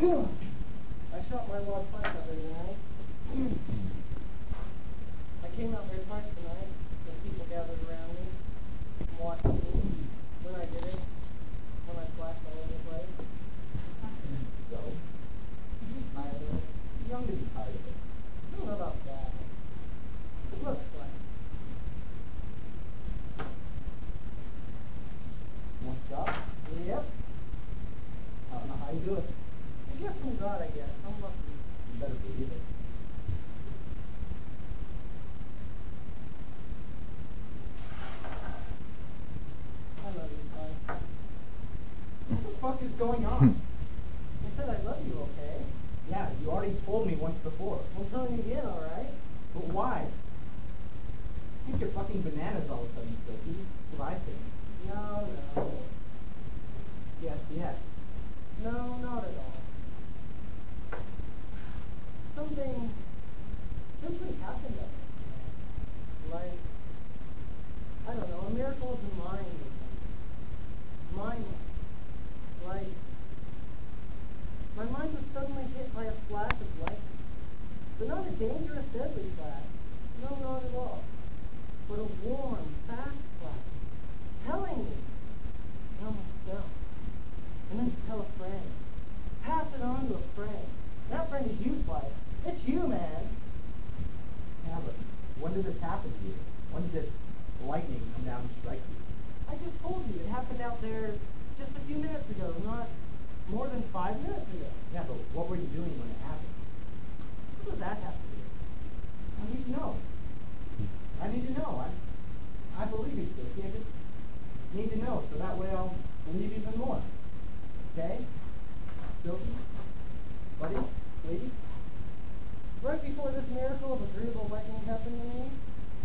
I shot my log twice already tonight. I came out there twice tonight. The people gathered around me, watching me when I did it, when I flashed all over the place. So, you tired of it? You're young to be tired of it. I don't know about that. It looks like. Want to stop? Yep. I don't know how you do it. A gift from God, I guess. I'm lucky. You better believe it. I love you, bud. What the fuck is going on? Hmm. I said I love you, okay? yeah, you already told me once before. I'm telling you again, alright? But why? I think you're fucking bananas all of a sudden, Sophie. That's what I think. No, no. Yes, yes. No, not at all. Something simply happened up there. Like, I don't know, a miracle of the mind or something. Mind. Like, my mind was suddenly hit by a flash of lightning. But not a dangerous, deadly flash. No, not at all. But a warm, fast flash. Telling me, tell myself. And then tell a friend. Pass it on to a friend. That friend is you, Slice. It's you, man. Yeah, but when did this happen to you? When did this lightning come down and strike you? I just told you it happened out there just a few minutes ago, not more than five minutes ago. Yeah, but what were you doing when it happened? What does that have to do? I need to know. I need to know. I, I believe you, Sophie. I just need to know, so that way I'll believe even more. Okay? Sophie? Buddy? Lady? Right before this miracle of agreeable lightning happened to me,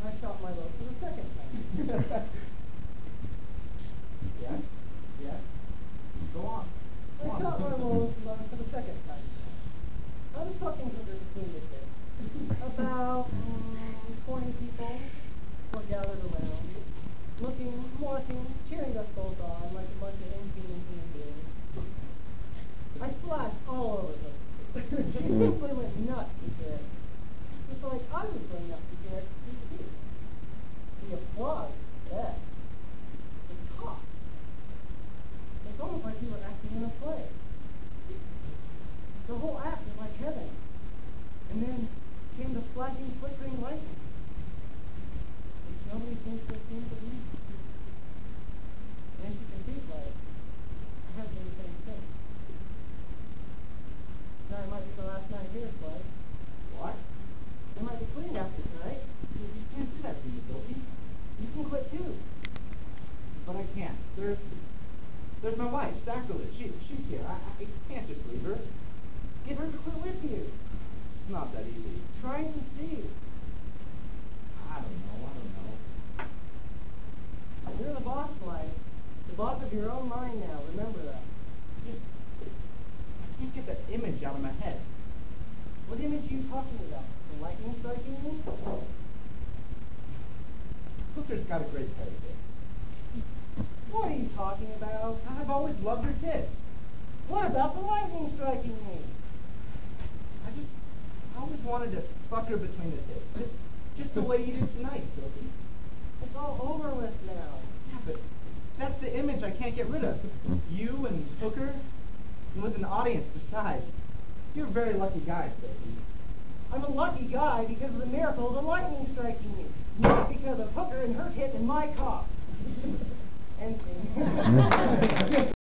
I shot my load for the second time. yes? Yes? Go on. Go I on. shot my load cheering us both on like a bunch of inhuman human beings. I splashed all over her. She simply went nuts, he said. It's like I was going nuts because I could see. The applause is best. The talks. It's almost like you were acting in a play. The whole act was like heaven. And then came the flashing, flickering lightning. Which nobody seems to seem to believe. And as you can see, like, I haven't been the same since. Now it might be the last night here, Slice. What? It might be clean after tonight. You, you can't do that to me, Sophie. You can quit too. But I can't. There's, there's my wife, Sacrilege. She, she's here. I, I can't just leave her. Get her to quit with you. It's not that easy. Try and see. I don't know. I don't know. You're the boss, Slice. The boss of your own mind now. Remember that. Just, I can't get that image out of my head. What image are you talking about? The lightning striking you? Hooker's got a great pair of tits. Talking about? I've always loved her tits. What about the lightning striking me? I just, I always wanted to fuck her between the tits. Just, just the way you did tonight, Sophie. It's all over with now. Yeah, but that's the image I can't get rid of. You and Hooker, and with an audience besides. You're a very lucky guy, Sophie. I'm a lucky guy because of the miracle of the lightning striking me, not because of Hooker and her tits and my cock. And